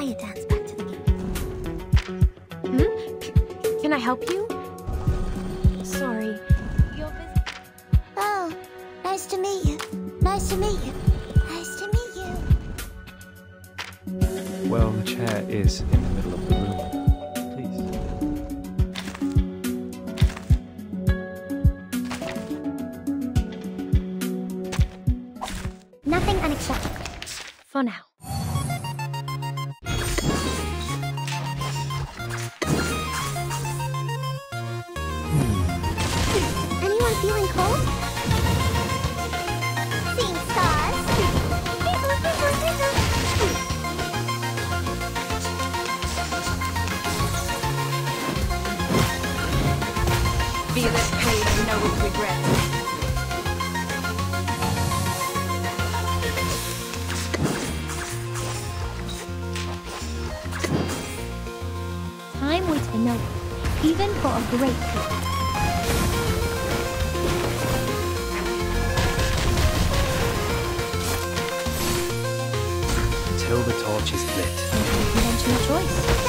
fire dance back to the music. Hmm? C- can I help you? Sorry. You're busy. Oh, nice to meet you. Nice to meet you. Nice to meet you. Well, the chair is in the middle of the room. Please. Nothing unacceptable. For now. Feel this pain and know its regret. Time waits for no one, even for a great coup. Until the torch is lit. Conventional choice.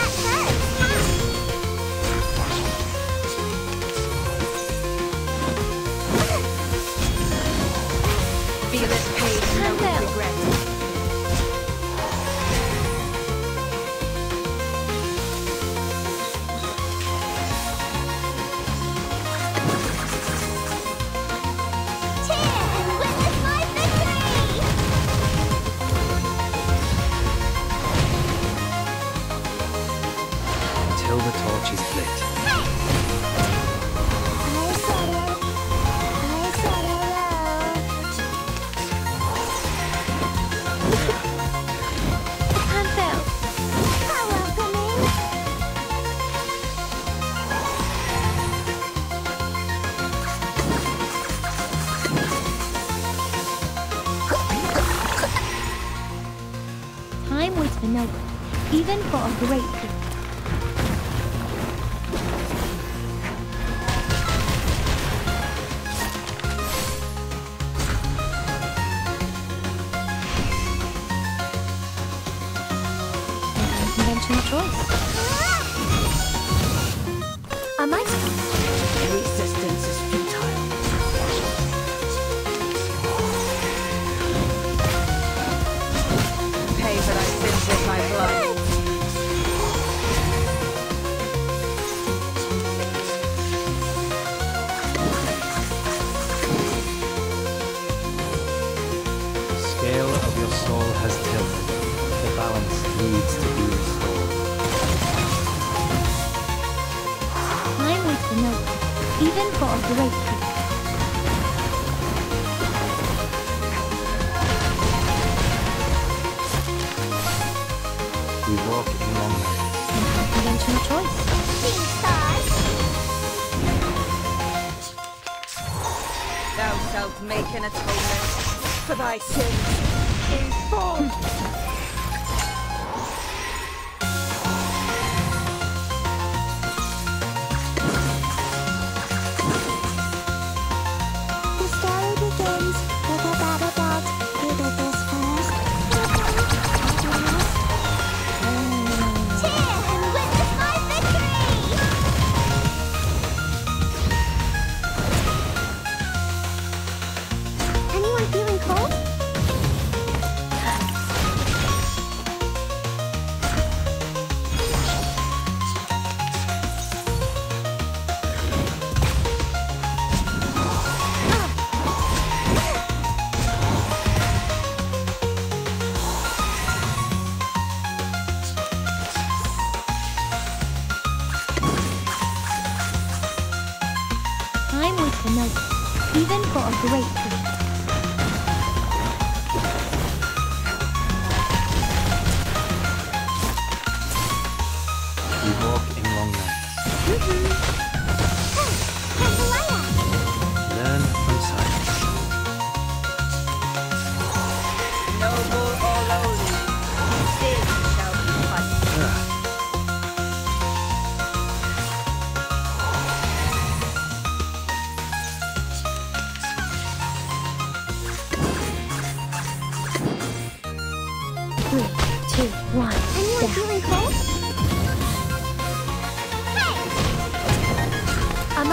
Until the torch is lit. For a great. Conventional choice. Even for a great coup. We walk in long lanes. Conventional choice. Seeing stars? Thou shalt make an atonement for thy sins in full.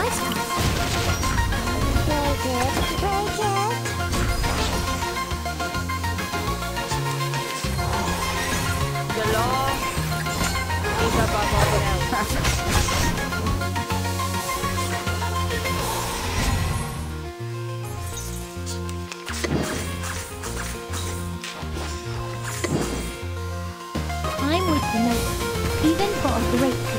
Break it, break it. The law is above all else. I'm with the even for a great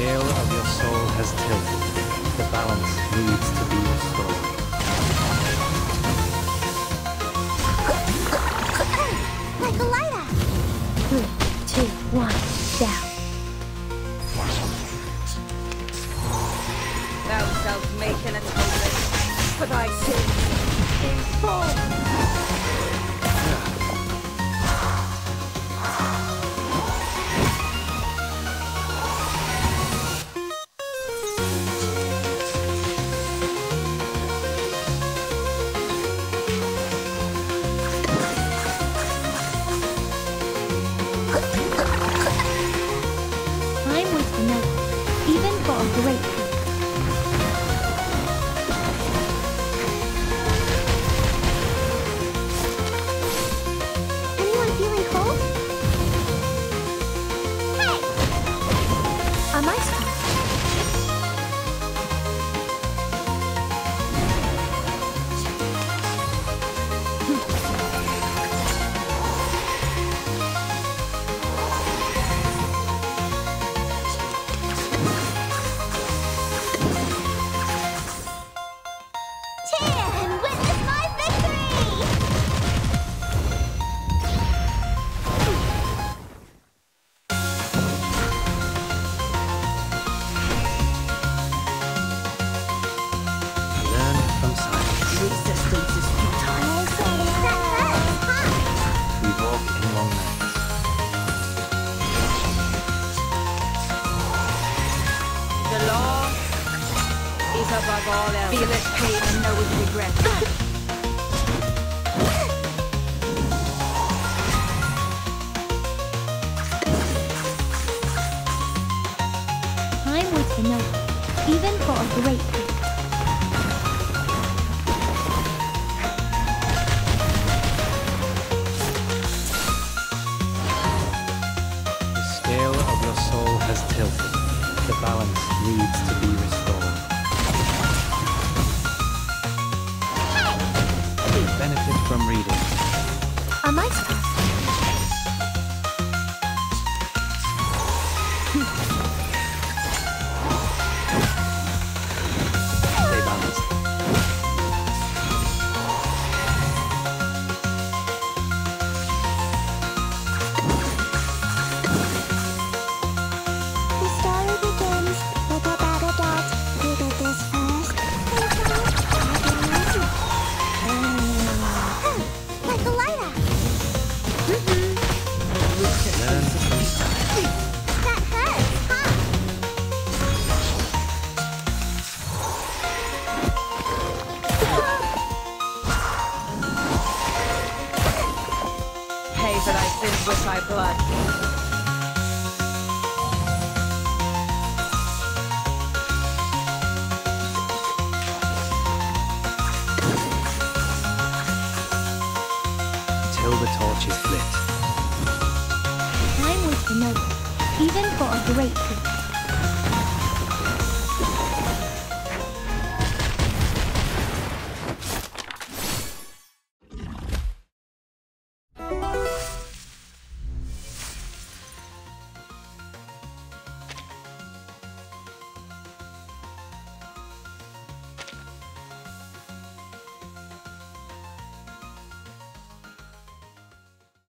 scale of your soul has tilted. The balance needs to be restored. Like a. Three, two, one, down. Thou shalt make an atonement for thy sins in full. Pain and knoweth regret. Time waits for no even for a great good. The scale of your soul has tilted. The balance needs to be restored. Time for no even for a great.